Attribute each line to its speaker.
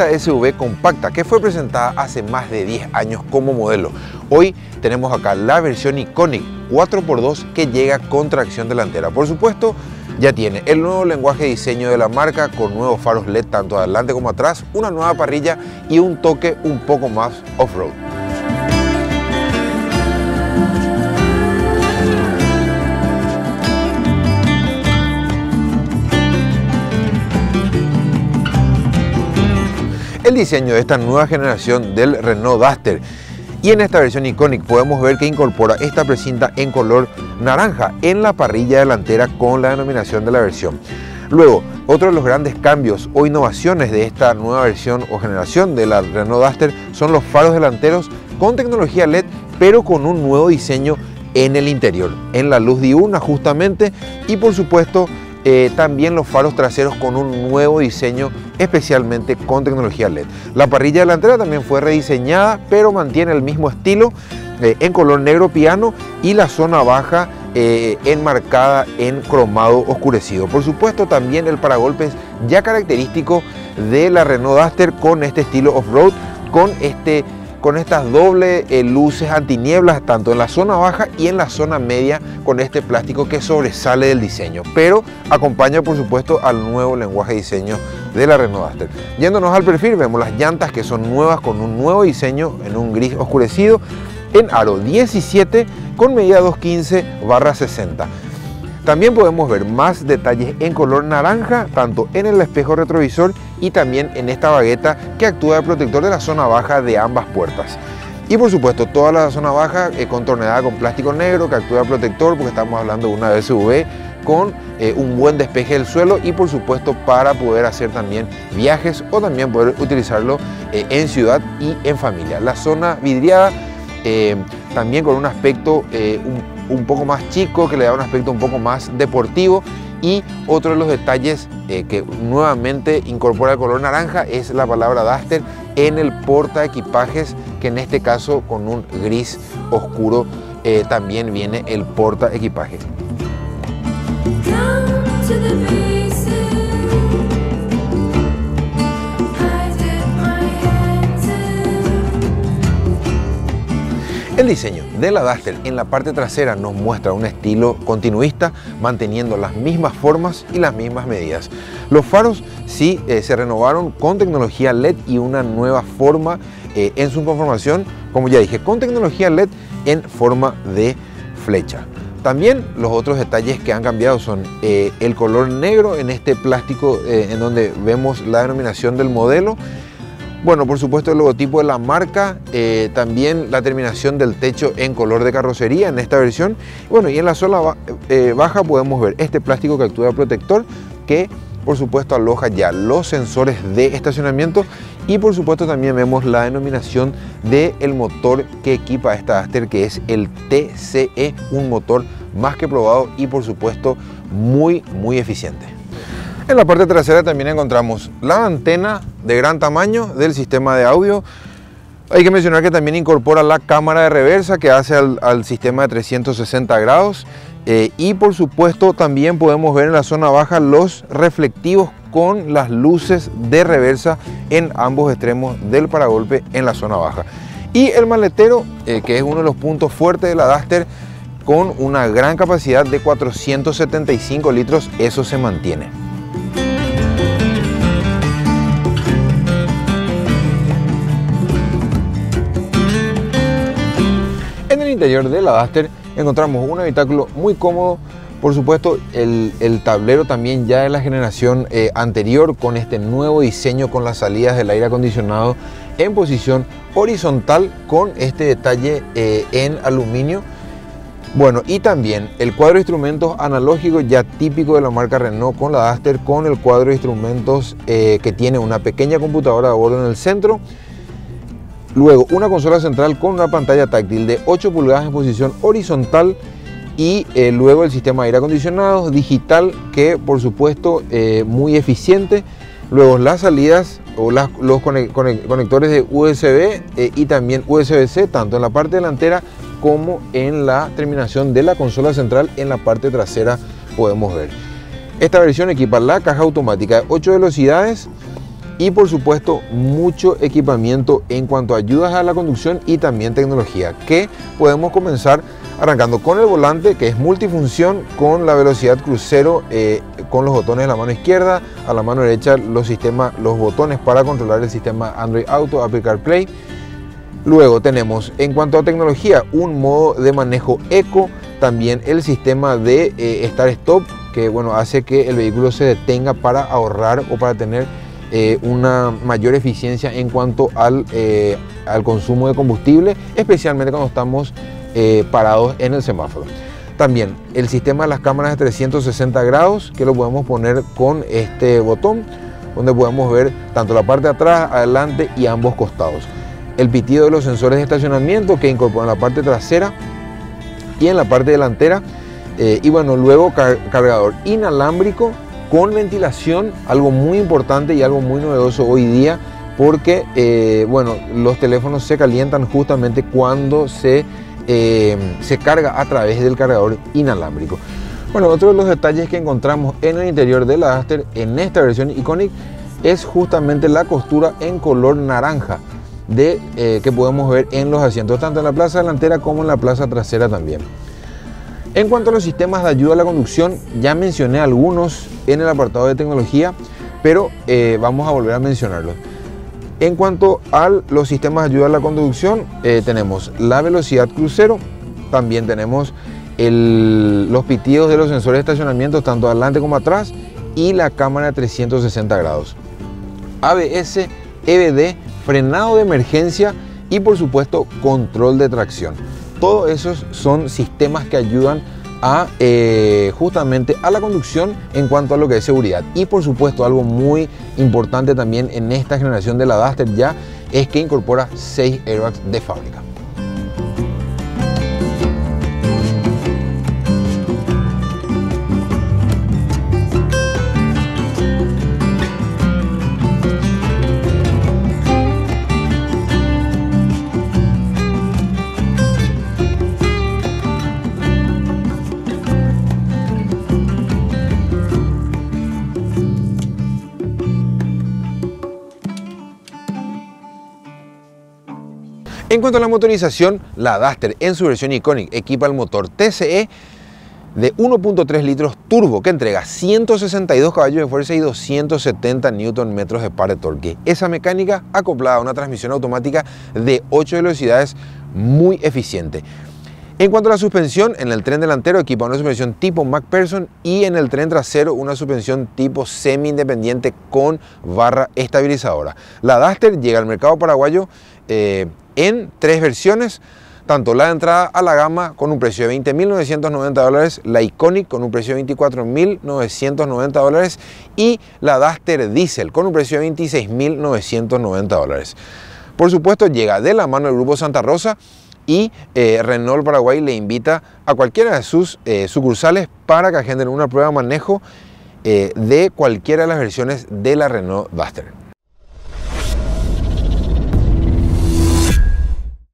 Speaker 1: esta SUV compacta que fue presentada hace más de 10 años como modelo. Hoy tenemos acá la versión Iconic 4x2 que llega con tracción delantera. Por supuesto, ya tiene el nuevo lenguaje de diseño de la marca con nuevos faros LED tanto adelante como atrás, una nueva parrilla y un toque un poco más off-road. El diseño de esta nueva generación del Renault Duster. Y en esta versión Iconic podemos ver que incorpora esta precinta en color naranja en la parrilla delantera con la denominación de la versión. Luego, otro de los grandes cambios o innovaciones de esta nueva versión o generación de la Renault Duster son los faros delanteros con tecnología LED pero con un nuevo diseño en el interior, en la luz diurna justamente y por supuesto eh, también los faros traseros con un nuevo diseño especialmente con tecnología LED. La parrilla delantera también fue rediseñada pero mantiene el mismo estilo eh, en color negro piano y la zona baja eh, enmarcada en cromado oscurecido. Por supuesto también el paragolpes ya característico de la Renault Duster con este estilo off-road, con este con estas dobles eh, luces antinieblas tanto en la zona baja y en la zona media con este plástico que sobresale del diseño, pero acompaña por supuesto al nuevo lenguaje de diseño de la Renault Duster. Yéndonos al perfil vemos las llantas que son nuevas con un nuevo diseño en un gris oscurecido en aro 17 con medida 215 barra 60. También podemos ver más detalles en color naranja, tanto en el espejo retrovisor y también en esta bagueta que actúa de protector de la zona baja de ambas puertas. Y por supuesto toda la zona baja eh, contorneada con plástico negro que actúa de protector porque estamos hablando de una SUV con eh, un buen despeje del suelo y por supuesto para poder hacer también viajes o también poder utilizarlo eh, en ciudad y en familia. La zona vidriada también con un aspecto un poco más chico, que le da un aspecto un poco más deportivo. Y otro de los detalles eh, que nuevamente incorpora el color naranja es la palabra Duster en el porta equipajes, que en este caso con un gris oscuro eh, también viene el porta equipajes. El diseño de la en la parte trasera nos muestra un estilo continuista manteniendo las mismas formas y las mismas medidas. Los faros sí eh, se renovaron con tecnología LED y una nueva forma eh, en su conformación, como ya dije, con tecnología LED en forma de flecha. También los otros detalles que han cambiado son eh, el color negro en este plástico en donde vemos la denominación del modelo bueno, por supuesto el logotipo de la marca, eh, también la terminación del techo en color de carrocería en esta versión. Bueno, y en la sola eh, baja podemos ver este plástico que actúa protector que por supuesto aloja ya los sensores de estacionamiento y por supuesto también vemos la denominación del motor que equipa esta Aster que es el TCE, un motor más que probado y por supuesto muy muy eficiente. En la parte trasera también encontramos la antena de gran tamaño del sistema de audio. Hay que mencionar que también incorpora la cámara de reversa que hace al, sistema de 360 grados. Eh, y por supuesto también podemos ver en la zona baja los reflectivos con las luces de reversa en ambos extremos del paragolpe en la zona baja. Y el maletero, eh, que es uno de los puntos fuertes de la Duster, con una gran capacidad de 475 litros, eso se mantiene. Interior de la Duster encontramos un habitáculo muy cómodo, por supuesto el, tablero también ya de la generación eh, anterior con este nuevo diseño con las salidas del aire acondicionado en posición horizontal con este detalle eh, en aluminio. Bueno, y también el cuadro de instrumentos analógico ya típico de la marca Renault con la Duster, con el cuadro de instrumentos eh, que tiene una pequeña computadora de bordo en el centro Luego, una consola central con una pantalla táctil de 8 pulgadas en posición horizontal y eh, luego el sistema de aire acondicionado digital que por supuesto eh, muy eficiente. Luego las salidas o los conectores de USB eh, y también USB-C tanto en la parte delantera como en la terminación de la consola central en la parte trasera podemos ver. Esta versión equipa la caja automática de 8 velocidades y por supuesto mucho equipamiento en cuanto a ayudas a la conducción y también tecnología que podemos comenzar arrancando con el volante que es multifunción con la velocidad crucero eh, con los botones de la mano izquierda a la mano derecha los sistemas los botones para controlar el sistema Android Auto Apple CarPlay. Luego tenemos en cuanto a tecnología un modo de manejo eco también el sistema de eh, Start Stop que bueno hace que el vehículo se detenga para ahorrar o para tener eh, una mayor eficiencia en cuanto al, eh, al, consumo de combustible, especialmente cuando estamos eh, parados en el semáforo. También el sistema de las cámaras de 360 grados, que lo podemos poner con este botón, donde podemos ver tanto la parte de atrás, adelante y ambos costados. El pitido de los sensores de estacionamiento que incorporan la parte trasera y en la parte delantera. y bueno, luego cargador inalámbrico con ventilación, algo muy importante y algo muy novedoso hoy día, porque eh, bueno, los teléfonos se calientan justamente cuando se, eh, se carga a través del cargador inalámbrico. Bueno, otro de los detalles que encontramos en el interior de la Aster en esta versión Iconic es justamente la costura en color naranja de, eh, que podemos ver en los asientos, tanto en la plaza delantera como en la plaza trasera también. En cuanto a los sistemas de ayuda a la conducción, ya mencioné algunos en el apartado de tecnología, pero eh, vamos a volver a mencionarlos. En cuanto a los sistemas de ayuda a la conducción, eh, tenemos la velocidad crucero, también tenemos los pitidos de los sensores de estacionamiento, tanto adelante como atrás, y la cámara de 360 grados. ABS, EBD, frenado de emergencia y por supuesto control de tracción. Todos esos son sistemas que ayudan a eh, justamente a la conducción en cuanto a lo que es seguridad. Y por supuesto algo muy importante también en esta generación de la Duster ya es que incorpora 6 airbags de fábrica. En cuanto a la motorización, la Duster en su versión Iconic equipa el motor TCE de 1.3 litros turbo que entrega 162 caballos de fuerza y 270 Nm de par de torque. Esa mecánica acoplada a una transmisión automática de 8 velocidades muy eficiente. En cuanto a la suspensión, en el tren delantero equipa una suspensión tipo MacPherson y en el tren trasero una suspensión tipo semi-independiente con barra estabilizadora. La Duster llega al mercado paraguayo eh, en tres versiones, tanto la entrada a la gama con un precio de 20.990 dólares, la Iconic con un precio de 24.990 dólares y la Duster Diesel con un precio de 26.990 dólares. Por supuesto llega de la mano del Grupo Santa Rosa y eh, Renault Paraguay le invita a cualquiera de sus eh, sucursales para que agenden una prueba de manejo eh, de cualquiera de las versiones de la Renault Duster.